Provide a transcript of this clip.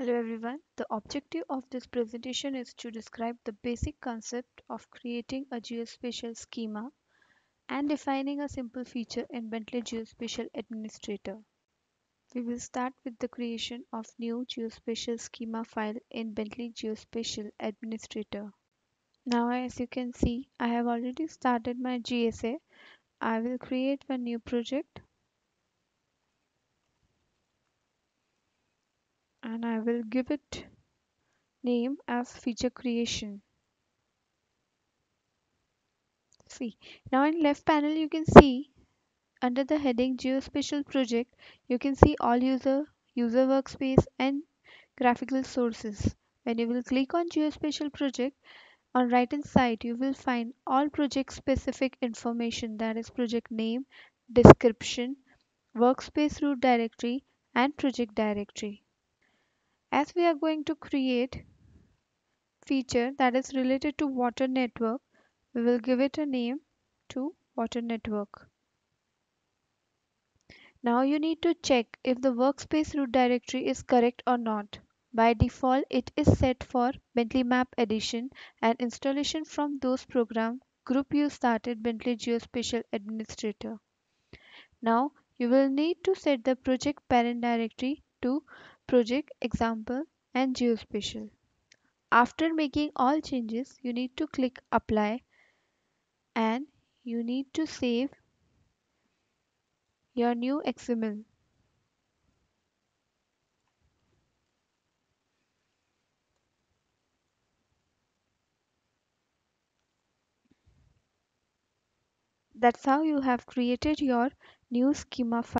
Hello everyone. The objective of this presentation is to describe the basic concept of creating a geospatial schema and defining a simple feature in Bentley Geospatial Administrator. We will start with the creation of new geospatial schema file in Bentley Geospatial Administrator. Now as you can see, I have already started my GSA. I will create a new project and I will give it name as feature creation. See, now in left panel you can see under the heading geospatial project you can see all user, user workspace and graphical sources. When you will click on geospatial project on right hand side you will find all project specific information that is project name, description, workspace root directory and project directory. As we are going to create feature that is related to water network, we will give it a name to water network. Now you need to check if the workspace root directory is correct or not. By default, it is set for Bentley Map Edition and installation from those program group you started Bentley Geospatial Administrator. Now you will need to set the project parent directory to project example and geospatial. After making all changes, you need to click apply and you need to save your new XML. That's how you have created your new schema file.